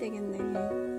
되겠네.